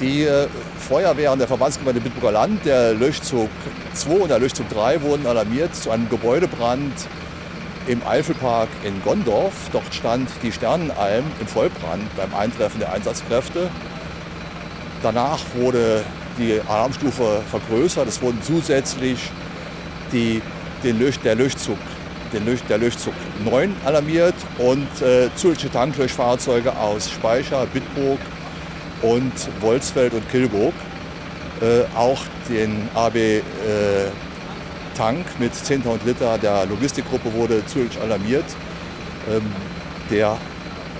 äh, Feuerwehr und der Verbandsgemeinde Bitburger Land, der Löschzug 2 und der Löschzug 3 wurden alarmiert zu einem Gebäudebrand im Eifelpark in Gondorf. Dort stand die Sternenalm im Vollbrand beim Eintreffen der Einsatzkräfte. Danach wurde die Alarmstufe vergrößert. Es wurden zusätzlich die, den Lösch, der, Löschzug, den Lösch, der Löschzug 9 alarmiert und äh, zusätzliche Tanklöschfahrzeuge aus Speicher, Bitburg und Wolfsfeld und Kilburg. Äh, auch den AB äh, Tank mit 10.000 Liter der Logistikgruppe wurde zusätzlich alarmiert. Ähm, der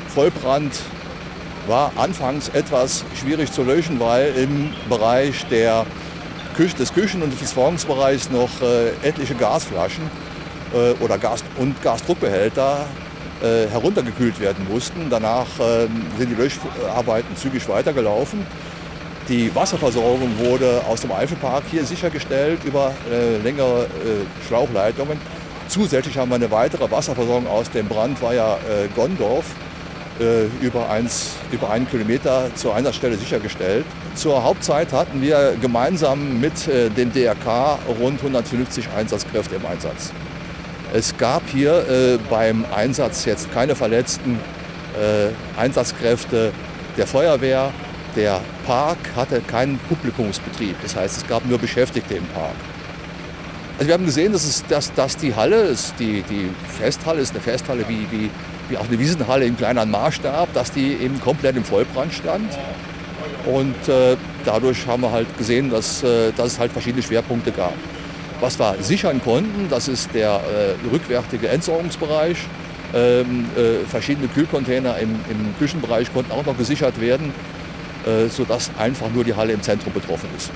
Vollbrand war anfangs etwas schwierig zu löschen, weil im Bereich der Küche, des Küchen- und des Versorgungsbereichs noch äh, etliche Gasflaschen äh, oder Gas- und Gasdruckbehälter äh, heruntergekühlt werden mussten. Danach ähm, sind die Löscharbeiten zügig weitergelaufen. Die Wasserversorgung wurde aus dem Eifelpark hier sichergestellt über äh, längere äh, Schlauchleitungen. Zusätzlich haben wir eine weitere Wasserversorgung aus dem Brandweiher Gondorf über, eins, über einen Kilometer zur Einsatzstelle sichergestellt. Zur Hauptzeit hatten wir gemeinsam mit dem DRK rund 150 Einsatzkräfte im Einsatz. Es gab hier äh, beim Einsatz jetzt keine verletzten äh, Einsatzkräfte der Feuerwehr. Der Park hatte keinen Publikumsbetrieb, das heißt es gab nur Beschäftigte im Park. Also wir haben gesehen, dass, es, dass, dass die Halle, ist die, die Festhalle ist eine Festhalle wie, wie wie auch eine Wiesenhalle im kleineren Maßstab, dass die eben komplett im Vollbrand stand. Und äh, dadurch haben wir halt gesehen, dass, äh, dass es halt verschiedene Schwerpunkte gab. Was wir sichern konnten, das ist der äh, rückwärtige Entsorgungsbereich. Ähm, äh, verschiedene Kühlcontainer im, im, Küchenbereich konnten auch noch gesichert werden, äh, sodass einfach nur die Halle im Zentrum betroffen ist.